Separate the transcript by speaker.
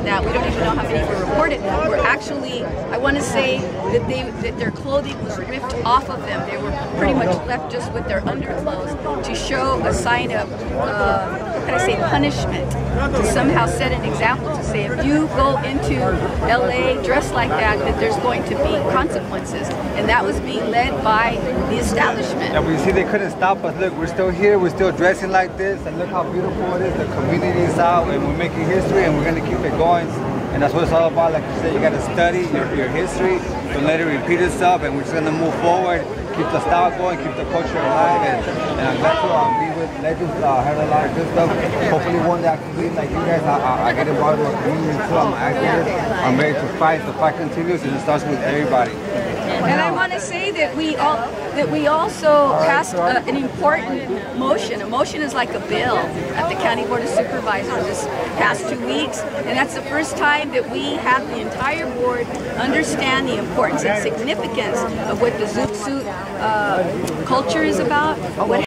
Speaker 1: that. We don't even know how many were actually, I want to say that they that their clothing was ripped off of them. They were pretty much left just with their underclothes to show a sign of, uh, can I say, punishment. To somehow set an example to say if you go into LA dressed like that, that there's going to be consequences. And that was being led by the establishment.
Speaker 2: And we see they couldn't stop us. Look, we're still here. We're still dressing like this. And look how beautiful it is. The community is out and we're making history and we're going to keep it going. And that's what it's all about. Like you said, you got to study your, your history. Don't let it repeat itself. And we're just going to move forward, keep the style going, keep the culture alive. And, and I'm glad to um, be with Legends. Uh, heard a lot of good stuff. Hopefully one day I can be like you guys. I, I, I get involved with community too. I'm. I'm ready to fight. The fight continues and it starts with everybody.
Speaker 1: And I want to say that we all that we also passed uh, an important motion. A motion is like a bill at the County Board of Supervisors this past two weeks, and that's the first time that we have the entire board understand the importance and significance of what the Zoot Suit uh, culture is about. What